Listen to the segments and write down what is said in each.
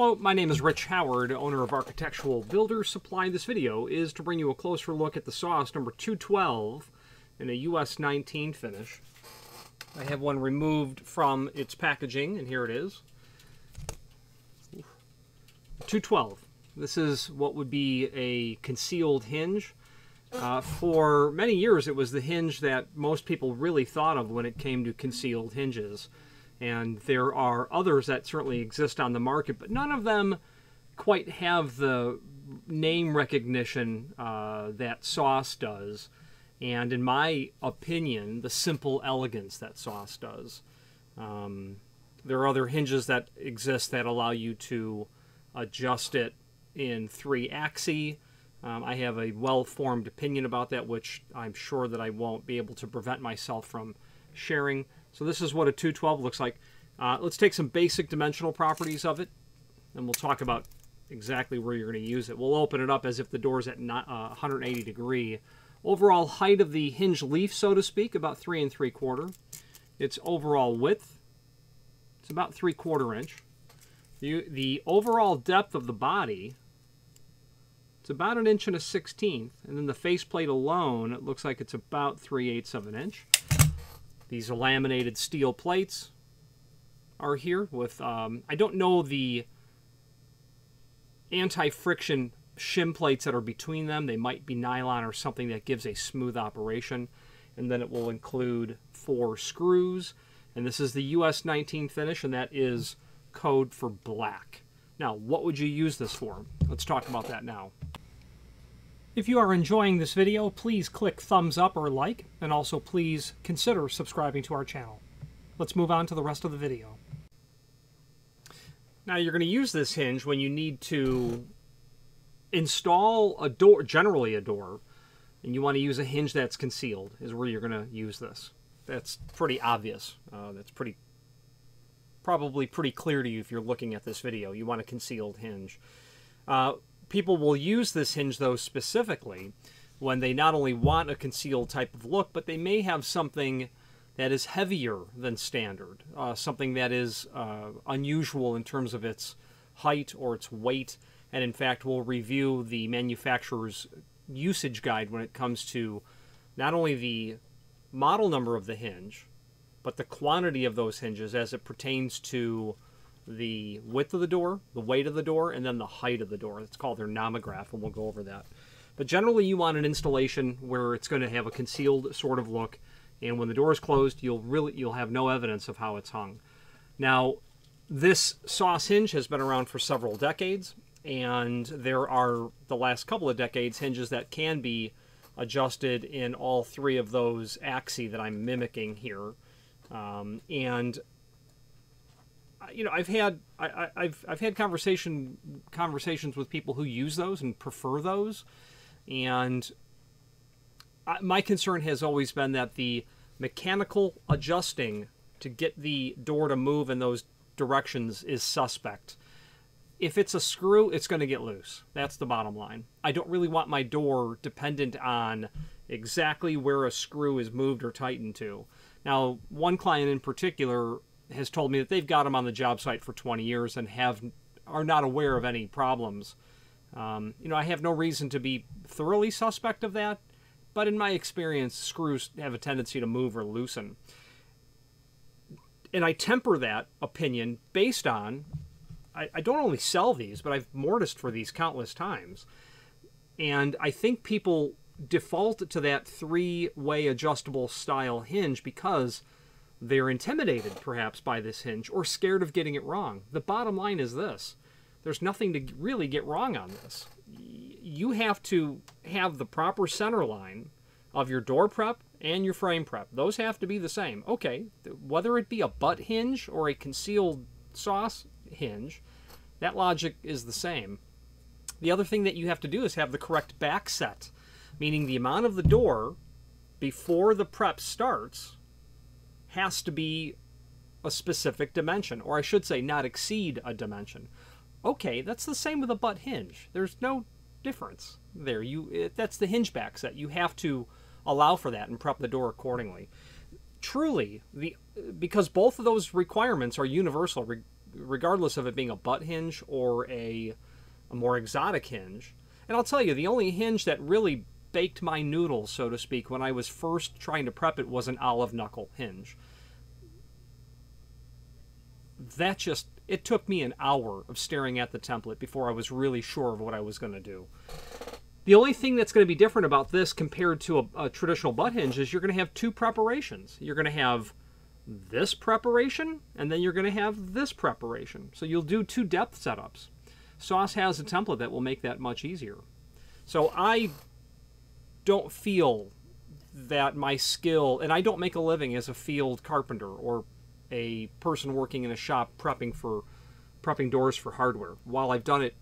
Hello, my name is Rich Howard, owner of Architectural Builder Supply. This video is to bring you a closer look at the Soss number 212 in a US 19 finish. I have one removed from its packaging, and here it is. 212. This is what would be a concealed hinge. Uh, for many years, it was the hinge that most people really thought of when it came to concealed hinges and there are others that certainly exist on the market, but none of them quite have the name recognition uh, that Soss does, and in my opinion, the simple elegance that Soss does. Um, there are other hinges that exist that allow you to adjust it in three axes. Um, I have a well-formed opinion about that, which I'm sure that I won't be able to prevent myself from sharing. So this is what a 212 looks like. Uh, let's take some basic dimensional properties of it, and we'll talk about exactly where you're going to use it. We'll open it up as if the door's at not, uh, 180 degree. Overall height of the hinge leaf, so to speak, about three and three quarter. Its overall width, it's about three quarter inch. The, the overall depth of the body, it's about an inch and a sixteenth. And then the faceplate alone, it looks like it's about 3 eighths of an inch. These laminated steel plates are here with, um, I don't know the anti-friction shim plates that are between them. They might be nylon or something that gives a smooth operation. And then it will include four screws. And this is the US 19 finish, and that is code for black. Now, what would you use this for? Let's talk about that now. If you are enjoying this video, please click thumbs up or like, and also please consider subscribing to our channel. Let's move on to the rest of the video. Now you're going to use this hinge when you need to install a door, generally a door, and you want to use a hinge that's concealed is where you're going to use this. That's pretty obvious. Uh, that's pretty probably pretty clear to you if you're looking at this video. You want a concealed hinge. Uh, people will use this hinge, though, specifically when they not only want a concealed type of look, but they may have something that is heavier than standard, uh, something that is uh, unusual in terms of its height or its weight. And in fact, we'll review the manufacturer's usage guide when it comes to not only the model number of the hinge, but the quantity of those hinges as it pertains to the width of the door, the weight of the door, and then the height of the door. It's called their nomograph, and we'll go over that. But generally, you want an installation where it's going to have a concealed sort of look, and when the door is closed, you'll really you'll have no evidence of how it's hung. Now, this Soss hinge has been around for several decades, and there are the last couple of decades hinges that can be adjusted in all three of those axes that I'm mimicking here. Um, and you know, I've had I, have I've had conversation conversations with people who use those and prefer those, and I, my concern has always been that the mechanical adjusting to get the door to move in those directions is suspect. If it's a screw, it's going to get loose. That's the bottom line. I don't really want my door dependent on exactly where a screw is moved or tightened to. Now, one client in particular has told me that they've got them on the job site for 20 years and have are not aware of any problems. Um, you know, I have no reason to be thoroughly suspect of that, but in my experience, screws have a tendency to move or loosen. And I temper that opinion based on I, I don't only sell these, but I've mortised for these countless times. And I think people default to that three way adjustable style hinge because they're intimidated, perhaps, by this hinge or scared of getting it wrong. The bottom line is this there's nothing to really get wrong on this. You have to have the proper center line of your door prep and your frame prep. Those have to be the same. Okay, whether it be a butt hinge or a concealed Soss hinge, that logic is the same. The other thing that you have to do is have the correct back set, meaning the amount of the door before the prep starts has to be a specific dimension, or I should say, not exceed a dimension. Okay, that's the same with a butt hinge. There's no difference there. You that's the hinge back set. You have to allow for that and prep the door accordingly. Truly, the because both of those requirements are universal, re, regardless of it being a butt hinge or a, a more exotic hinge. And I'll tell you, the only hinge that really baked my noodle, so to speak, when I was first trying to prep it was an olive knuckle hinge. That just, it took me an hour of staring at the template before I was really sure of what I was going to do. The only thing that's going to be different about this compared to a, a traditional butt hinge is you're going to have two preparations. You're going to have this preparation, and then you're going to have this preparation. So you'll do two depth setups. Soss has a template that will make that much easier. So I don't feel that my skill, and I don't make a living as a field carpenter or a person working in a shop prepping for prepping doors for hardware. While I've done it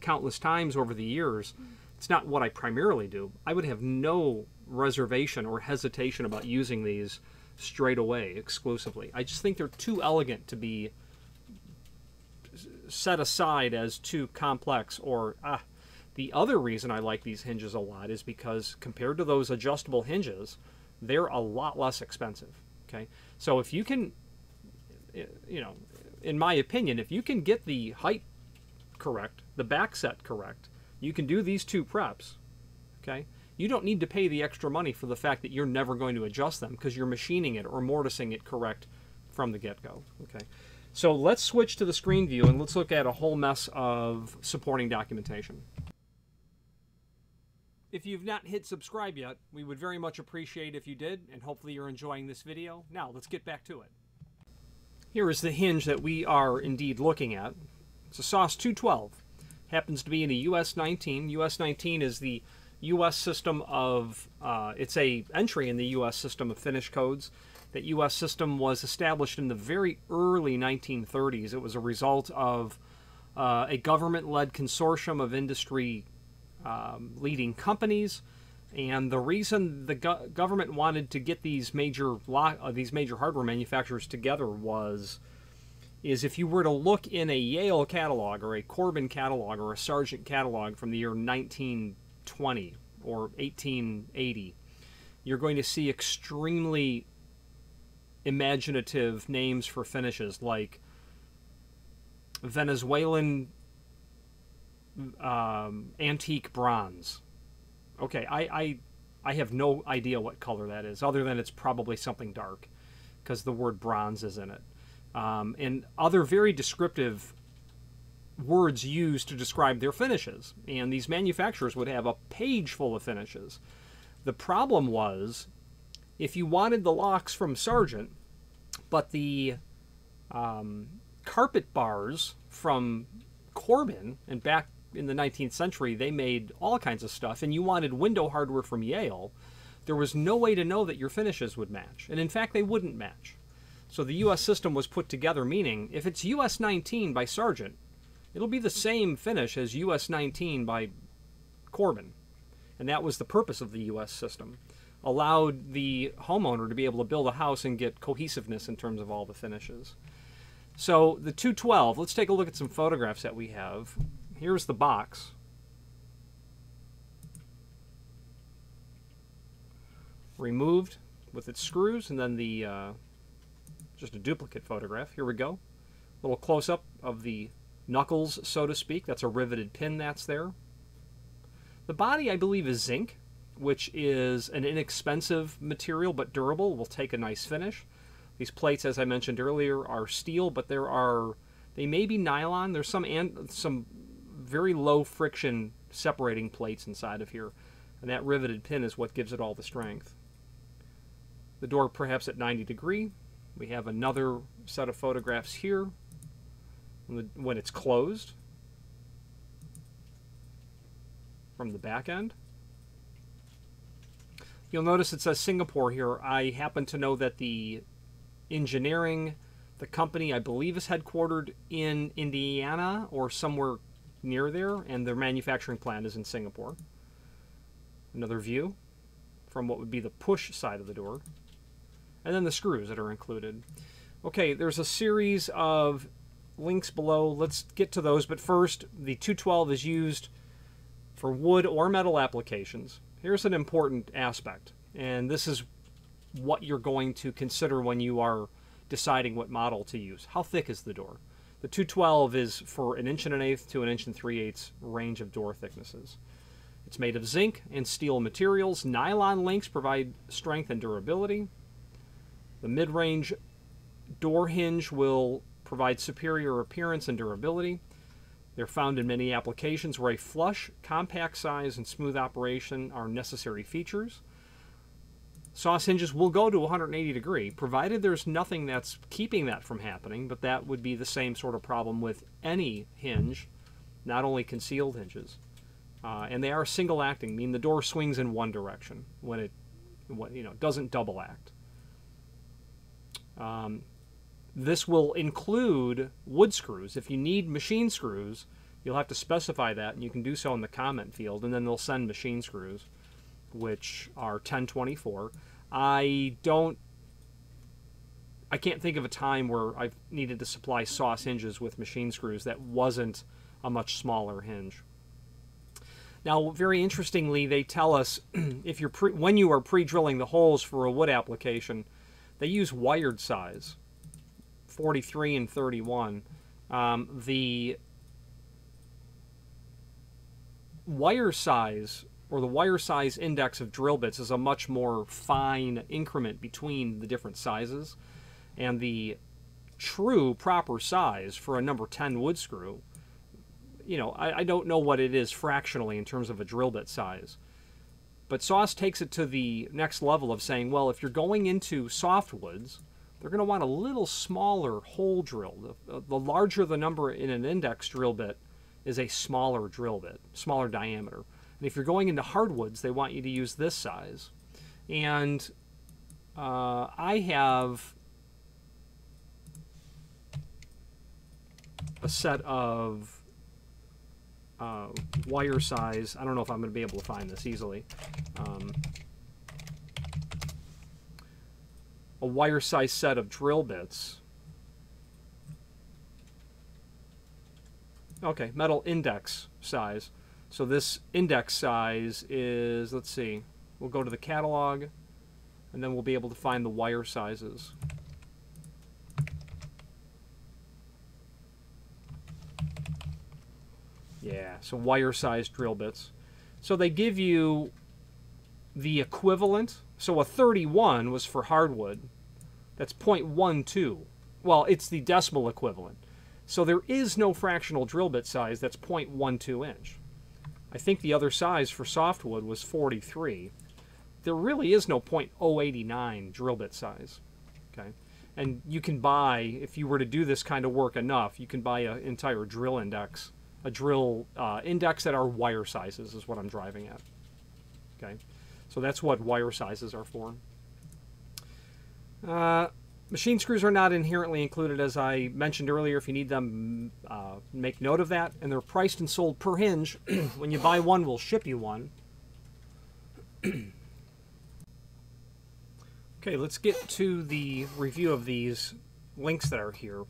countless times over the years, it's not what I primarily do. I would have no reservation or hesitation about using these straight away exclusively. I just think they're too elegant to be set aside as too complex or ah the other reason I like these hinges a lot is because compared to those adjustable hinges, they're a lot less expensive. Okay, so if you can, you know, in my opinion, if you can get the height correct, the back set correct, you can do these two preps. Okay, you don't need to pay the extra money for the fact that you're never going to adjust them because you're machining it or mortising it correct from the get-go. Okay, so let's switch to the screen view and let's look at a whole mess of supporting documentation. If you've not hit subscribe yet, we would very much appreciate if you did, and hopefully you're enjoying this video. Now, let's get back to it. Here is the hinge that we are indeed looking at. It's a Soss 212. Happens to be in a US 19. US 19 is the US system of, uh, it's a entry in the US system of finish codes. That US system was established in the very early 1930s. It was a result of uh, a government-led consortium of industry um, leading companies. And the reason the go government wanted to get these major uh, these major hardware manufacturers together was is if you were to look in a Yale catalog or a Corbin catalog or a Sargent catalog from the year 1920 or 1880, you're going to see extremely imaginative names for finishes like Venezuelan um, antique bronze. Okay, I, I I have no idea what color that is, other than it's probably something dark, because the word bronze is in it. Um, and other very descriptive words used to describe their finishes. And these manufacturers would have a page full of finishes. The problem was, if you wanted the locks from Sargent, but the um, carpet bars from Corbin, and back in the 19th century, they made all kinds of stuff, and you wanted window hardware from Yale, there was no way to know that your finishes would match. And in fact, they wouldn't match. So the US system was put together, meaning if it's US 19 by Sargent, it'll be the same finish as US 19 by Corbin. And that was the purpose of the US system. Allowed the homeowner to be able to build a house and get cohesiveness in terms of all the finishes. So the 212, let's take a look at some photographs that we have here's the box. Removed with its screws and then the uh, just a duplicate photograph. Here we go. Little close-up of the knuckles, so to speak. That's a riveted pin that's there. The body, I believe, is zinc, which is an inexpensive material but durable. Will take a nice finish. These plates, as I mentioned earlier, are steel, but there are they may be nylon. There's some and some very low friction separating plates inside of here. And that riveted pin is what gives it all the strength. The door perhaps at 90 degree. We have another set of photographs here when it's closed from the back end. You'll notice it says Singapore here. I happen to know that the engineering, the company I believe is headquartered in Indiana or somewhere near there, and their manufacturing plant is in Singapore. Another view from what would be the push side of the door. And then the screws that are included. Okay, there's a series of links below. Let's get to those, but first, the 212 is used for wood or metal applications. Here's an important aspect, and this is what you're going to consider when you are deciding what model to use. How thick is the door? The 212 is for an inch and an eighth to an inch and three eighths range of door thicknesses. It's made of zinc and steel materials. Nylon links provide strength and durability. The mid range door hinge will provide superior appearance and durability. They're found in many applications where a flush, compact size, and smooth operation are necessary features. Soss hinges will go to 180 degree, provided there's nothing that's keeping that from happening, but that would be the same sort of problem with any hinge, not only concealed hinges. Uh, and they are single acting, meaning the door swings in one direction when it you know doesn't double act. Um, this will include wood screws. If you need machine screws, you'll have to specify that, and you can do so in the comment field, and then they'll send machine screws, which are 1024. I don't. I can't think of a time where I've needed to supply Soss hinges with machine screws that wasn't a much smaller hinge. Now, very interestingly, they tell us if you're pre- when you are pre-drilling the holes for a wood application, they use wired size, 43 and 31. Um, the wire size or the wire size index of drill bits is a much more fine increment between the different sizes. And the true proper size for a number 10 wood screw, you know, I, I don't know what it is fractionally in terms of a drill bit size. But Soss takes it to the next level of saying, well, if you're going into softwoods, they're going to want a little smaller hole drill. The, the, larger the number in an index drill bit is a smaller drill bit, smaller diameter. And if you're going into hardwoods, they want you to use this size. And uh, I have a set of uh, wire size. I don't know if I'm going to be able to find this easily. Um, a wire size set of drill bits. Okay, metal index size. So this index size is, let's see, we'll go to the catalog and then we'll be able to find the wire sizes. Yeah, so wire size drill bits. So they give you the equivalent. So a 31 was for hardwood. That's 0.12. Well, it's the decimal equivalent. So there is no fractional drill bit size that's 0.12 inch. I think the other size for softwood was 43. There really is no 0.089 drill bit size. Okay, and you can buy if you were to do this kind of work enough, you can buy an entire drill index a drill uh, index that are wire sizes is what I'm driving at. Okay, so that's what wire sizes are for. Uh, machine screws are not inherently included, as I mentioned earlier. If you need them, uh, make note of that. And they're priced and sold per hinge. when you buy one, we'll ship you one. okay, let's get to the review of these links that are here.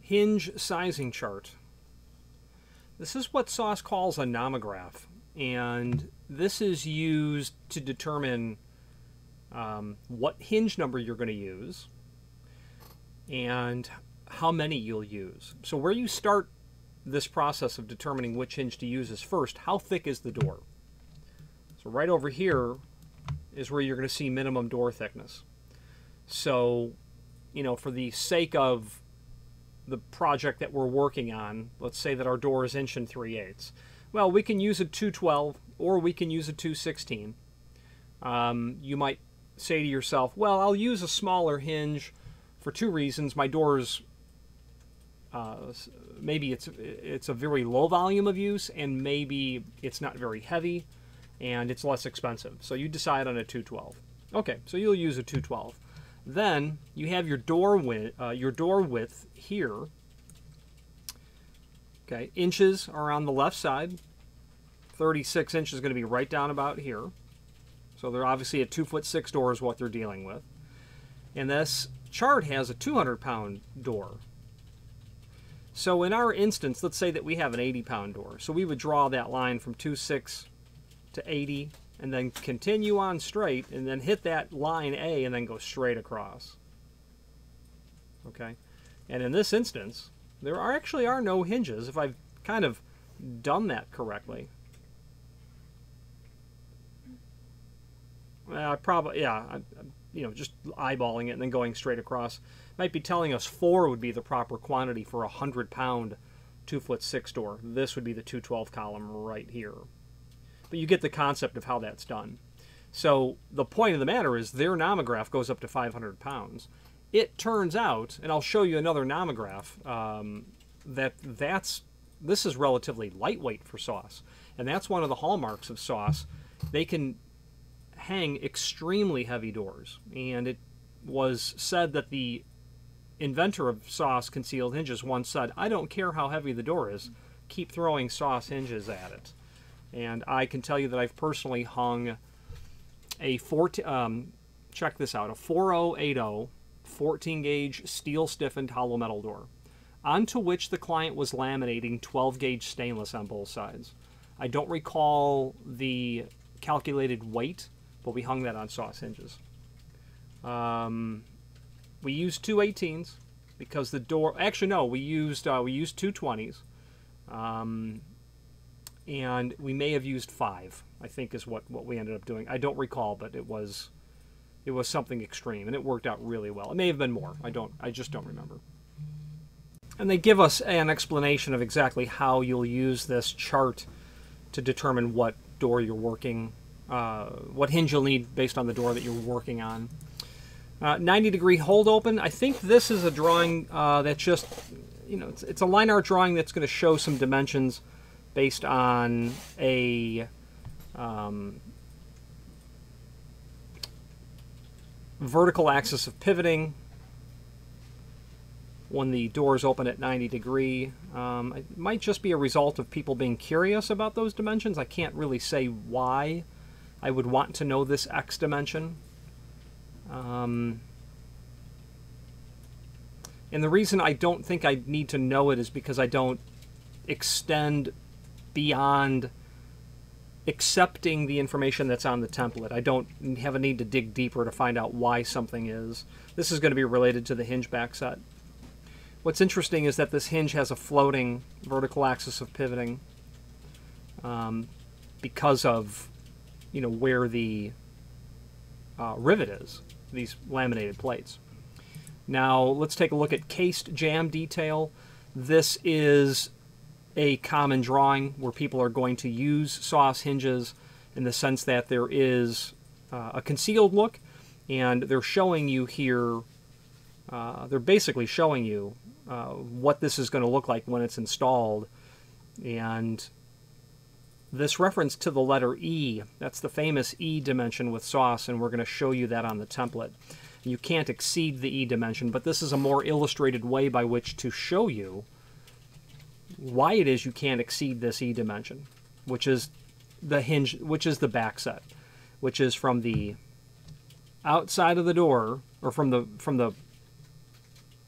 Hinge sizing chart. This is what Soss calls a nomograph, and this is used to determine um, what hinge number you're going to use and how many you'll use. So where you start this process of determining which hinge to use is first, how thick is the door? So right over here is where you're going to see minimum door thickness. So, you know, for the sake of the project that we're working on, let's say that our door is inch and 3 eighths. Well, we can use a 212 or we can use a 216. Um, you might say to yourself, well, I'll use a smaller hinge for two reasons. My door's uh, maybe it's it's a very low volume of use, and maybe it's not very heavy, and it's less expensive. So you decide on a 212. Okay, so you'll use a 212. Then you have your door width, uh, your door width here. Okay, inches are on the left side. 36 inches is going to be right down about here. So they're obviously a two foot six door is what they're dealing with. And this chart has a 200 pound door. So in our instance, let's say that we have an 80 pound door. So we would draw that line from 26 to 80 and then continue on straight and then hit that line A and then go straight across. Okay? And in this instance, There are actually are no hinges if I've kind of done that correctly. Uh, probably, yeah. I, you know, just eyeballing it and then going straight across. Might be telling us four would be the proper quantity for a hundred pound two foot six door. This would be the 212 column right here. But you get the concept of how that's done. So the point of the matter is their nomograph goes up to 500 pounds. It turns out, and I'll show you another nomograph, um, that that's this is relatively lightweight for Soss. and that's one of the hallmarks of Soss. They can hang extremely heavy doors, and it was said that the inventor of Soss concealed hinges once said, "I don't care how heavy the door is, keep throwing Soss hinges at it." And I can tell you that I've personally hung a 14, um, check this out, a 4080 14 gauge steel stiffened hollow metal door, onto which the client was laminating 12 gauge stainless on both sides. I don't recall the calculated weight, but we hung that on Soss hinges. Um, we used two 18s because the door. Actually, no, we used uh, we used two 20s, um, and we may have used five. I think is what what we ended up doing. I don't recall, but it was it was something extreme, and it worked out really well. It may have been more. I don't. I just don't remember. And they give us an explanation of exactly how you'll use this chart to determine what door you're working, uh, what hinge you'll need based on the door that you're working on. Uh, 90 degree hold open. I think this is a drawing uh, that's just, you know, it's, it's a line art drawing that's going to show some dimensions based on a um, vertical axis of pivoting when the doors open at 90 degree. Um, it might just be a result of people being curious about those dimensions. I can't really say why I would want to know this X dimension. Um, and the reason I don't think I need to know it is because I don't extend beyond accepting the information that's on the template. I don't have a need to dig deeper to find out why something is. This is going to be related to the hinge back set. What's interesting is that this hinge has a floating vertical axis of pivoting um, because of you know where the uh, rivet is, these laminated plates. Now let's take a look at cased jamb detail. This is a common drawing where people are going to use Soss hinges in the sense that there is uh, a concealed look and they're showing you here, uh, they're basically showing you uh, what this is going to look like when it's installed. And this reference to the letter E, that's the famous E dimension with Soss, and we're going to show you that on the template. You can't exceed the E dimension, but this is a more illustrated way by which to show you why it is you can't exceed this E dimension, which is the hinge, which is the back set, which is from the outside of the door, or from the from the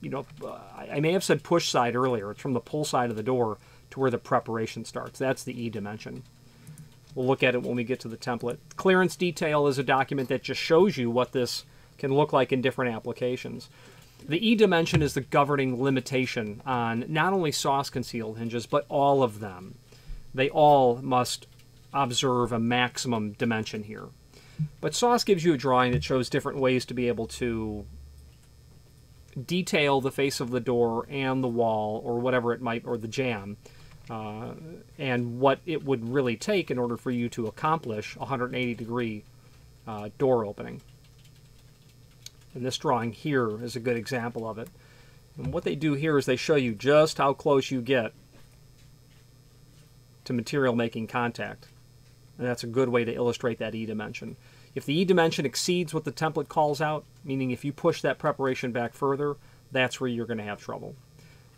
you know, I may have said push side earlier. It's from the pull side of the door to where the preparation starts. That's the E dimension. We'll look at it when we get to the template. Clearance detail is a document that just shows you what this can look like in different applications. The E dimension is the governing limitation on not only Soss concealed hinges, but all of them. They all must observe a maximum dimension here. But Soss gives you a drawing that shows different ways to be able to detail the face of the door and the wall or whatever it might, or the jamb, and what it would really take in order for you to accomplish 180 degree uh, door opening. And this drawing here is a good example of it. And what they do here is they show you just how close you get to material making contact. And that's a good way to illustrate that E dimension. If the E dimension exceeds what the template calls out, meaning if you push that preparation back further, that's where you're going to have trouble.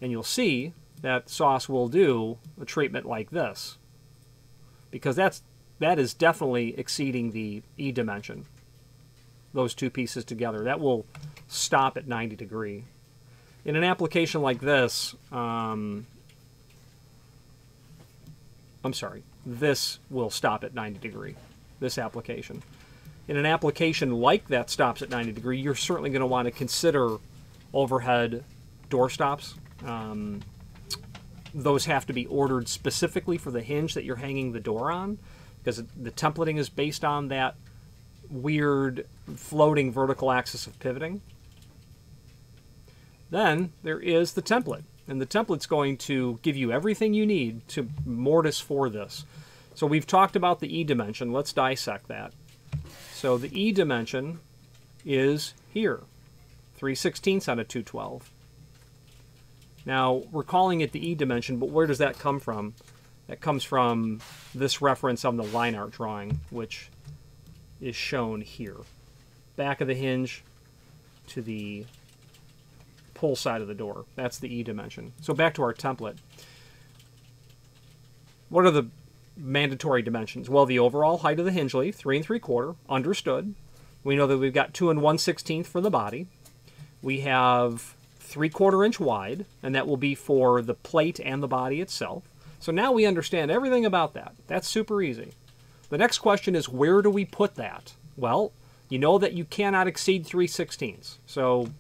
And you'll see that Soss will do a treatment like this because that's that is definitely exceeding the E dimension those two pieces together. That will stop at 90 degree. In an application like this, um, I'm sorry, this will stop at 90 degree, this application. In an application like that stops at 90 degree, you're certainly going to want to consider overhead door stops. Um, those have to be ordered specifically for the hinge that you're hanging the door on because the templating is based on that weird floating vertical axis of pivoting. Then there is the template. And the template's going to give you everything you need to mortise for this. So we've talked about the E dimension. Let's dissect that. So the E dimension is here, 3 16ths out of 212. Now, we're calling it the E dimension, but where does that come from? That comes from this reference on the line art drawing, which is shown here. Back of the hinge to the pull side of the door. That's the E dimension. So back to our template. What are the mandatory dimensions? Well, the overall height of the hinge leaf, three and three quarter, understood. We know that we've got two and one sixteenth for the body. We have three quarter inch wide, and that will be for the plate and the body itself. So now we understand everything about that. That's super easy. The next question is where do we put that? Well, you know that you cannot exceed 3 sixteenths. So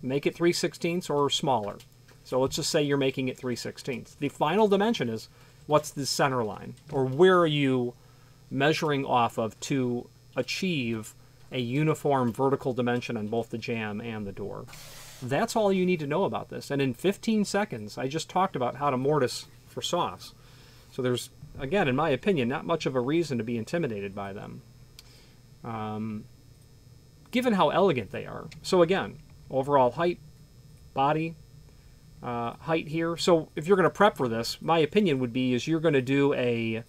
make it 3 sixteenths or smaller. So let's just say you're making it 3 sixteenths. The final dimension is what's the center line? Or where are you measuring off of to achieve a uniform vertical dimension on both the jamb and the door? That's all you need to know about this. And in 15 seconds, I just talked about how to mortise for Soss. So there's, again, in my opinion, not much of a reason to be intimidated by them. Um, given how elegant they are. So again, overall height, body, uh, height here. So if you're going to prep for this, my opinion would be is you're going to do a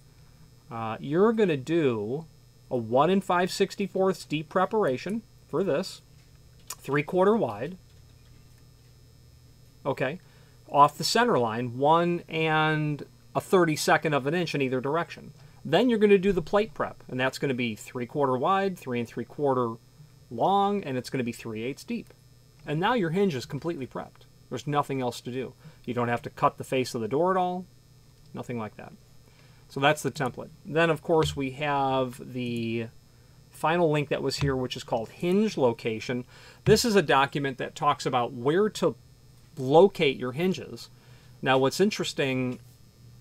uh, you're going to do a 1 in 5 64ths deep preparation for this, 3 quarter wide. Okay. Off the center line, 1 and a 32nd of an inch in either direction. Then you're going to do the plate prep, and that's going to be 3 quarter wide, 3 and 3 quarter long, and it's going to be 3 eighths deep. And now your hinge is completely prepped. There's nothing else to do. You don't have to cut the face of the door at all. Nothing like that. So that's the template. Then, of course, we have the final link that was here, which is called hinge location. This is a document that talks about where to locate your hinges. Now, what's interesting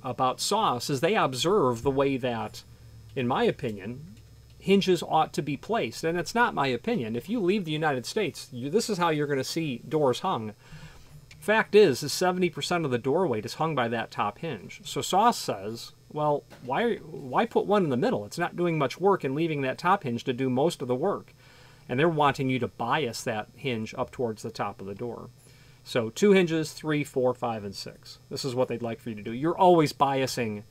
about Soss is they observe the way that, in my opinion, hinges ought to be placed. And it's not my opinion. If you leave the United States, you, this is how you're going to see doors hung. Fact is, is 70% of the door weight is hung by that top hinge. So Soss says, well, why, why put one in the middle? It's not doing much work and leaving that top hinge to do most of the work. And they're wanting you to bias that hinge up towards the top of the door. So two hinges, three, four, five, and six. This is what they'd like for you to do. You're always biasing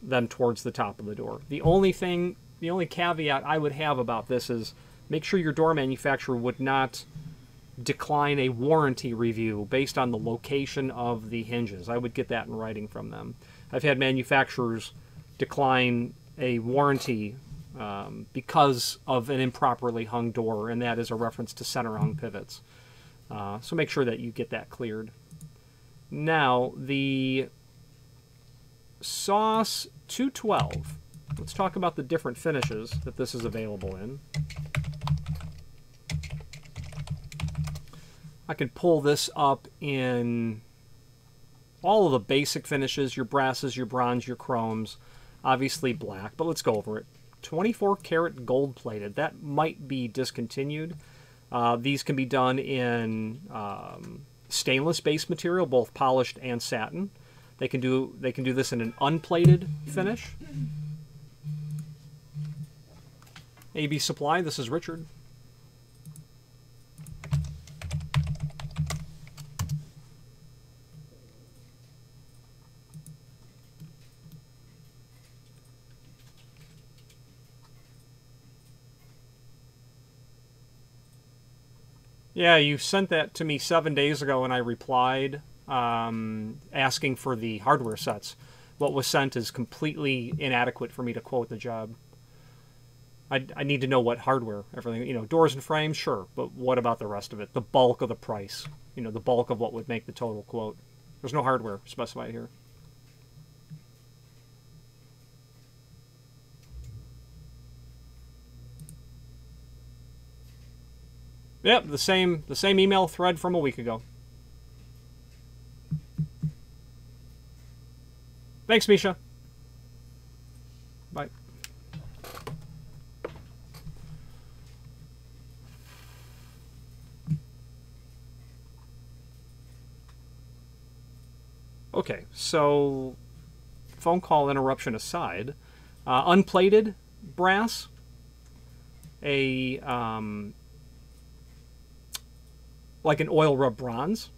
them towards the top of the door. The only thing the only caveat I would have about this is make sure your door manufacturer would not decline a warranty review based on the location of the hinges. I would get that in writing from them. I've had manufacturers decline a warranty um, because of an improperly hung door, and that is a reference to center hung pivots. Uh, so make sure that you get that cleared. Now, the Soss 212 Let's talk about the different finishes that this is available in. I can pull this up in all of the basic finishes, your brasses, your bronze, your chromes, obviously black, but let's go over it. 24 karat gold plated, that might be discontinued. Uh, these can be done in um, stainless base material, both polished and satin. They can do they can do this in an unplated finish. AB Supply, this is Richard. Yeah, you sent that to me seven days ago, and I replied um, asking for the hardware sets. What was sent is completely inadequate for me to quote the job. I, I need to know what hardware, everything, you know, doors and frames, sure, but what about the rest of it? The bulk of the price, you know, the bulk of what would make the total quote. There's no hardware specified here. Yep, the same the same email thread from a week ago. Thanks, Misha. Bye. Okay, so phone call interruption aside, uh, unplated brass, a um, like an oil rub bronze,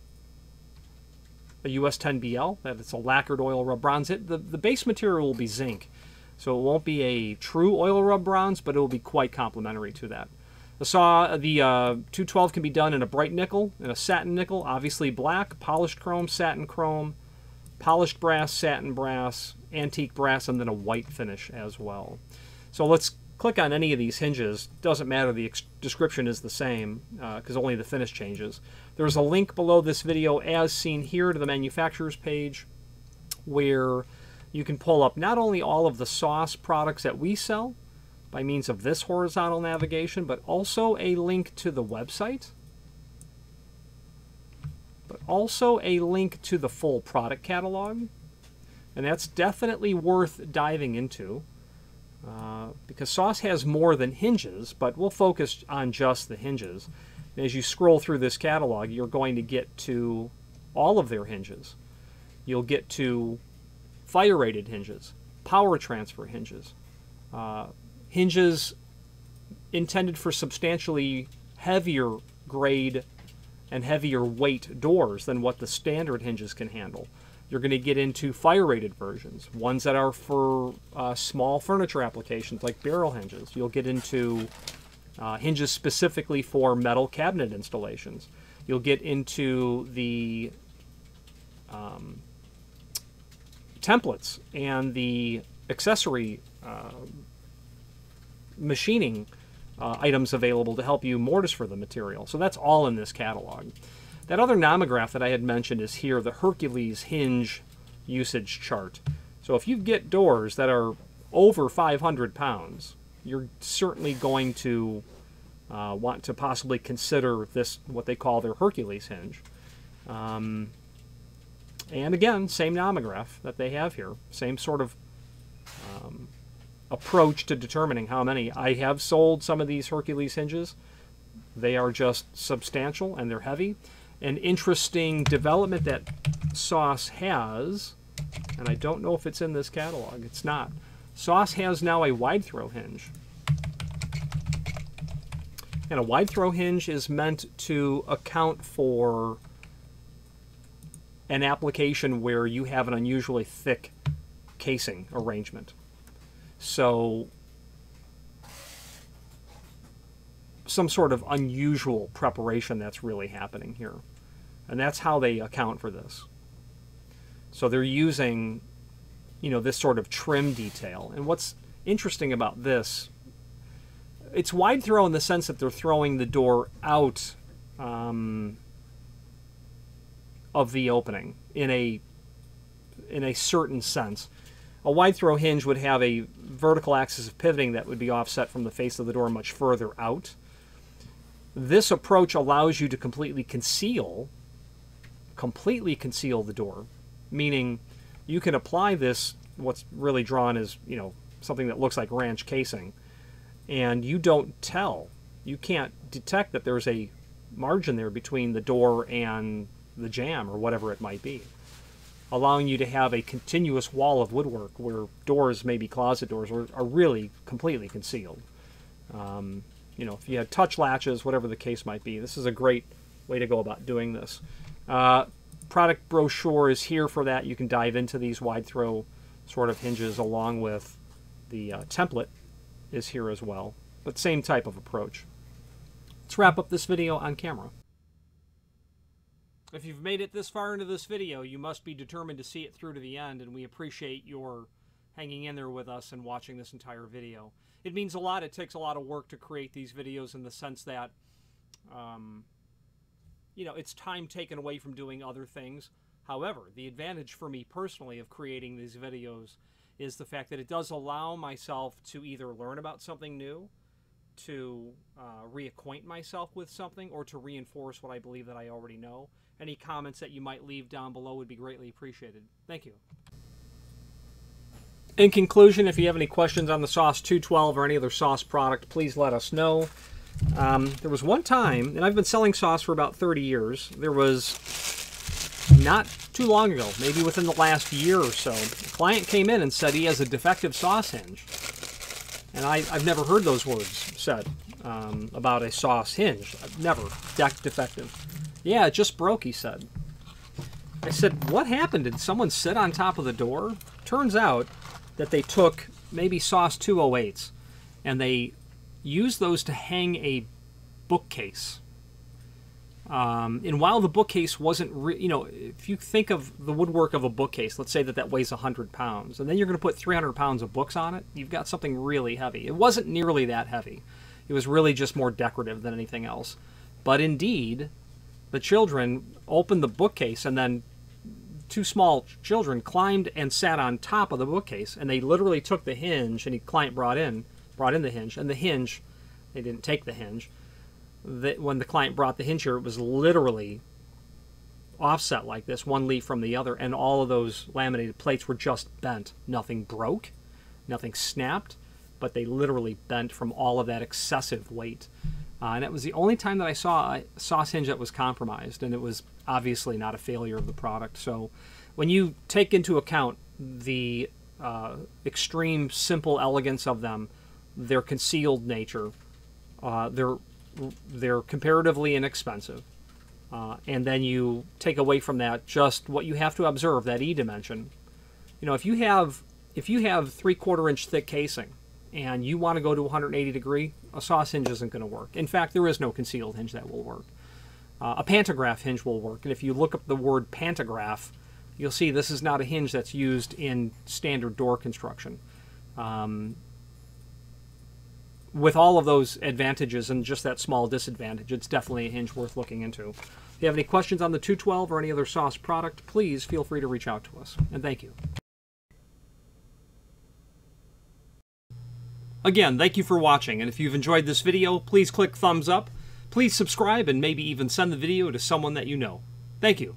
a US 10BL, that it's a lacquered oil rub bronze. It, the, the base material will be zinc, so it won't be a true oil rub bronze, but it will be quite complementary to that. The saw, the uh, 212 can be done in a bright nickel, in a satin nickel, obviously black, polished chrome, satin chrome, polished brass, satin brass, antique brass, and then a white finish as well. So let's click on any of these hinges. Doesn't matter, the description is the same because uh, only the finish changes. There's a link below this video as seen here to the manufacturer's page where you can pull up not only all of the Soss products that we sell by means of this horizontal navigation, but also a link to the website but also a link to the full product catalog. And that's definitely worth diving into uh, because Soss has more than hinges, but we'll focus on just the hinges. And as you scroll through this catalog, you're going to get to all of their hinges. You'll get to fire rated hinges, power transfer hinges, uh, hinges intended for substantially heavier grade and heavier weight doors than what the standard hinges can handle. You're going to get into fire rated versions, ones that are for uh, small furniture applications like barrel hinges. You'll get into uh, hinges specifically for metal cabinet installations. You'll get into the um, templates and the accessory uh, machining uh, items available to help you mortise for the material. So that's all in this catalog. That other nomograph that I had mentioned is here, the Hercules hinge usage chart. So if you get doors that are over 500 pounds, you're certainly going to uh, want to possibly consider this, what they call their Hercules hinge. Um, and again, same nomograph that they have here, same sort of um, approach to determining how many. I have sold some of these Hercules hinges. They are just substantial and they're heavy. An interesting development that Soss has, and I don't know if it's in this catalog, it's not. Soss has now a wide throw hinge. And a wide throw hinge is meant to account for an application where you have an unusually thick casing arrangement. So, some sort of unusual preparation that's really happening here. And that's how they account for this. So they're using, you know, this sort of trim detail. And what's interesting about this, it's wide throw in the sense that they're throwing the door out um, of the opening in a in a certain sense. A wide throw hinge would have a vertical axis of pivoting that would be offset from the face of the door much further out. This approach allows you to completely conceal, completely conceal the door, meaning you can apply this, what's really drawn is, you know, something that looks like ranch casing, and you don't tell. You can't detect that there's a margin there between the door and the jamb or whatever it might be allowing you to have a continuous wall of woodwork where doors, maybe closet doors, are, are really completely concealed. Um, you know, if you had touch latches, whatever the case might be, this is a great way to go about doing this. Uh, product brochure is here for that. You can dive into these wide throw sort of hinges along with the uh, template is here as well, but same type of approach. Let's wrap up this video on camera. If you've made it this far into this video, you must be determined to see it through to the end, and we appreciate your hanging in there with us and watching this entire video. It means a lot. It takes a lot of work to create these videos in the sense that, um, you know, it's time taken away from doing other things. However, the advantage for me personally of creating these videos is the fact that it does allow myself to either learn about something new, to uh, reacquaint myself with something, or to reinforce what I believe that I already know. Any comments that you might leave down below would be greatly appreciated. Thank you. In conclusion, if you have any questions on the Soss 212 or any other Soss product, please let us know. Um, there was one time, and I've been selling Soss for about 30 years, there was not too long ago, maybe within the last year or so, a client came in and said he has a defective Soss hinge. And I, have never heard those words said um, about a Soss hinge. Never. Defective. Yeah, it just broke, he said. I said, what happened? Did someone sit on top of the door? Turns out that they took maybe Soss 208s and they used those to hang a bookcase um, and while the bookcase wasn't, re- you know, if you think of the woodwork of a bookcase, let's say that that weighs 100 pounds, and then you're going to put 300 pounds of books on it, you've got something really heavy. It wasn't nearly that heavy. It was really just more decorative than anything else. But indeed, the children opened the bookcase, and then two small children climbed and sat on top of the bookcase, and they literally took the hinge, and the client brought in, brought in the hinge, and the hinge, they didn't take the hinge that when the client brought the hinge here, it was literally offset like this, one leaf from the other, and all of those laminated plates were just bent. Nothing broke, nothing snapped, but they literally bent from all of that excessive weight. Uh, and it was the only time that I saw a Soss hinge that was compromised, and it was obviously not a failure of the product. So when you take into account the uh, extreme simple elegance of them, their concealed nature, uh, their they're comparatively inexpensive. Uh, and then you take away from that just what you have to observe that e dimension. You know, if you have if you have three quarter inch thick casing and you want to go to 180 degree, a Soss hinge isn't going to work. In fact, there is no concealed hinge that will work. Uh, a pantograph hinge will work, and if you look up the word pantograph, you'll see this is not a hinge that's used in standard door construction. Um, with all of those advantages and just that small disadvantage, it's definitely a hinge worth looking into. If you have any questions on the 212 or any other Soss product, please feel free to reach out to us. And thank you. Again, thank you for watching, and if you've enjoyed this video, please click thumbs up, please subscribe, and maybe even send the video to someone that you know. Thank you.